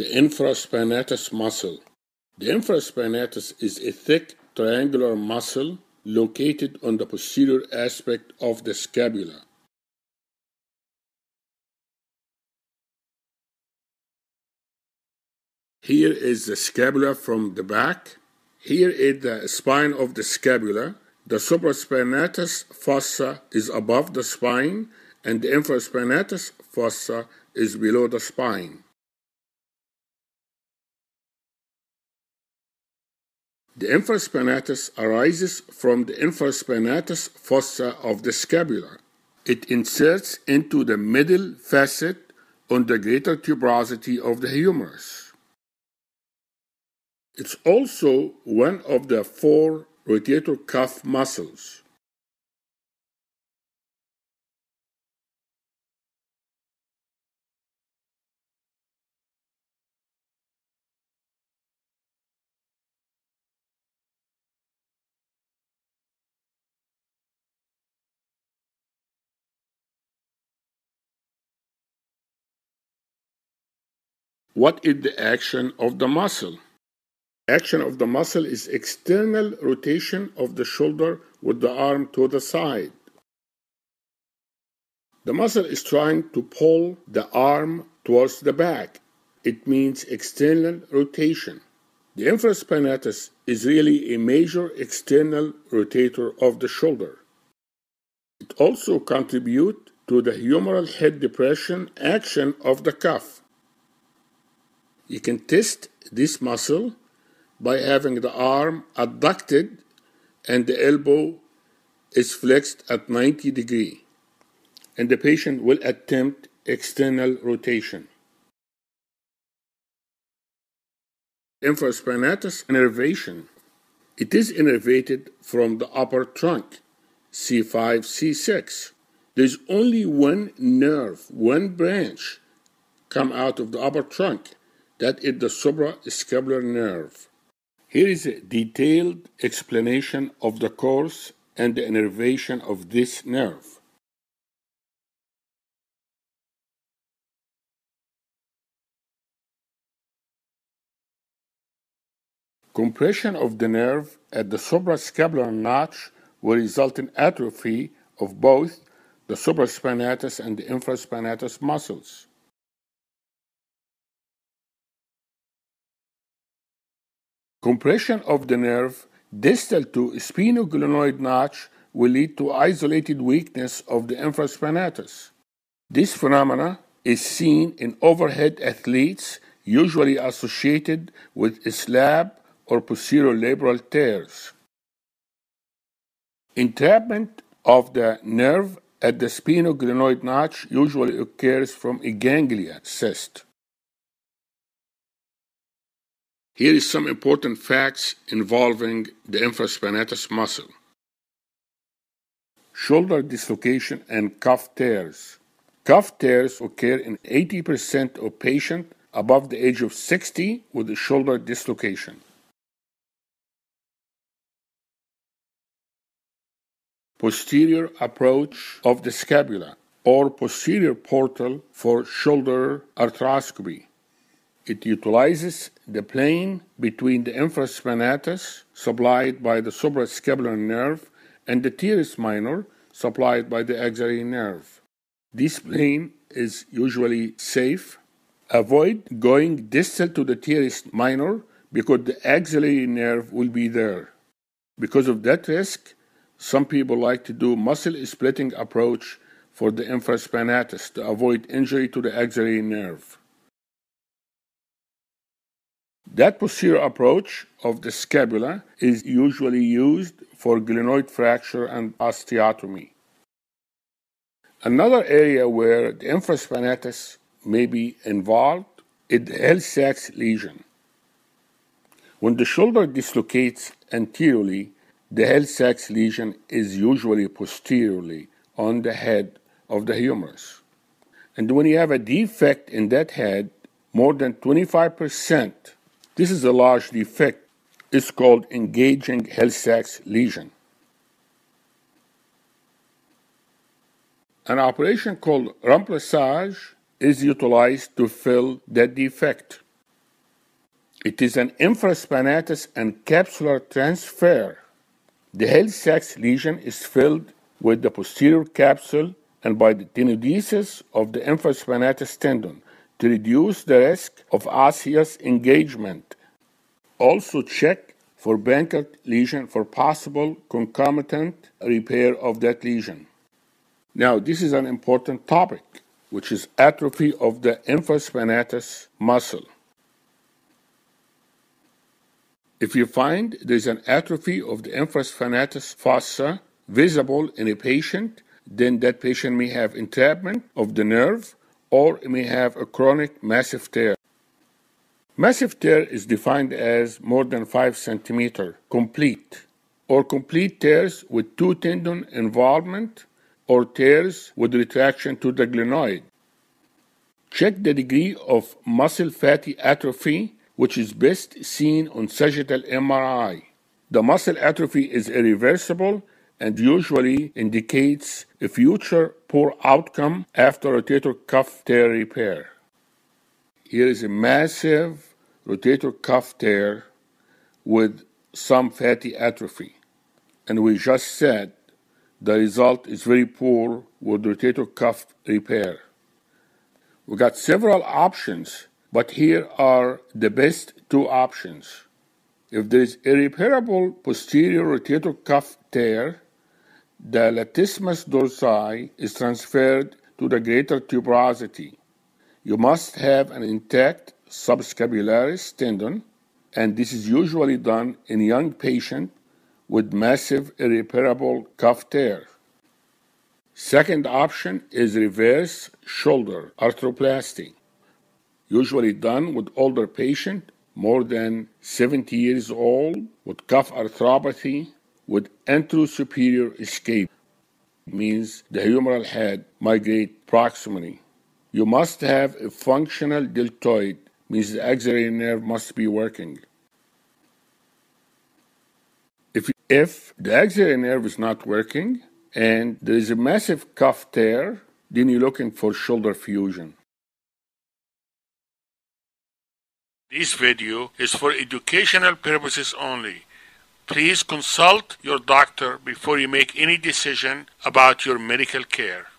The infraspinatus muscle. The infraspinatus is a thick triangular muscle located on the posterior aspect of the scapula. Here is the scapula from the back. Here is the spine of the scapula. The supraspinatus fossa is above the spine and the infraspinatus fossa is below the spine. The infraspinatus arises from the infraspinatus fossa of the scapula. It inserts into the middle facet on the greater tuberosity of the humerus. It's also one of the four rotator cuff muscles. What is the action of the muscle? Action of the muscle is external rotation of the shoulder with the arm to the side. The muscle is trying to pull the arm towards the back. It means external rotation. The infraspinatus is really a major external rotator of the shoulder. It also contributes to the humeral head depression action of the cuff. You can test this muscle by having the arm adducted and the elbow is flexed at 90 degree and the patient will attempt external rotation. Infraspinatus innervation. It is innervated from the upper trunk, C5, C6. There's only one nerve, one branch come out of the upper trunk. That is the suprascapular nerve. Here is a detailed explanation of the course and the innervation of this nerve. Compression of the nerve at the suprascapular notch will result in atrophy of both the supraspinatus and the infraspinatus muscles. Compression of the nerve distal to spinoglenoid notch will lead to isolated weakness of the infraspinatus. This phenomena is seen in overhead athletes usually associated with SLAP or posterior labral tears. Entrapment of the nerve at the spinoglenoid notch usually occurs from a ganglia cyst. Here is some important facts involving the infraspinatus muscle. Shoulder dislocation and cuff tears. Cuff tears occur in 80% of patients above the age of 60 with a shoulder dislocation. Posterior approach of the scapula or posterior portal for shoulder arthroscopy. It utilizes the plane between the infraspinatus, supplied by the suprascapular nerve, and the teres minor, supplied by the axillary nerve. This plane is usually safe. Avoid going distal to the teres minor because the axillary nerve will be there. Because of that risk, some people like to do muscle splitting approach for the infraspinatus to avoid injury to the axillary nerve. That posterior approach of the scapula is usually used for glenoid fracture and osteotomy. Another area where the infraspinatus may be involved is the Hill-Sachs lesion. When the shoulder dislocates anteriorly, the Hill-Sachs lesion is usually posteriorly on the head of the humerus. And when you have a defect in that head, more than 25%, this is a large defect. It's called engaging Hill-Sachs lesion. An operation called remplissage is utilized to fill that defect. It is an infraspinatus and capsular transfer. The Hill-Sachs lesion is filled with the posterior capsule and by the tenodesis of the infraspinatus tendon to reduce the risk of osseous engagement. Also check for Bankart lesion for possible concomitant repair of that lesion. Now, this is an important topic, which is atrophy of the infraspinatus muscle. If you find there's an atrophy of the infraspinatus fossa visible in a patient, then that patient may have entrapment of the nerve or it may have a chronic massive tear. Massive tear is defined as more than 5 centimeter complete or complete tears with two tendon involvement or tears with retraction to the glenoid. Check the degree of muscle fatty atrophy, which is best seen on sagittal MRI. The muscle atrophy is irreversible and usually indicates a future poor outcome after rotator cuff tear repair. Here is a massive rotator cuff tear with some fatty atrophy. And we just said the result is very poor with rotator cuff repair. We got several options, but here are the best two options. If there is irreparable posterior rotator cuff tear, the latissimus dorsi is transferred to the greater tuberosity. You must have an intact subscapularis tendon, and this is usually done in young patients with massive irreparable cuff tear. Second option is reverse shoulder arthroplasty, usually done with older patient more than 70 years old with cuff arthropathy with anterosuperior escape means the humeral head migrate proximally. You must have a functional deltoid means the axillary nerve must be working. If, if the axillary nerve is not working and there is a massive cuff tear, then you're looking for shoulder fusion. This video is for educational purposes only. Please consult your doctor before you make any decision about your medical care.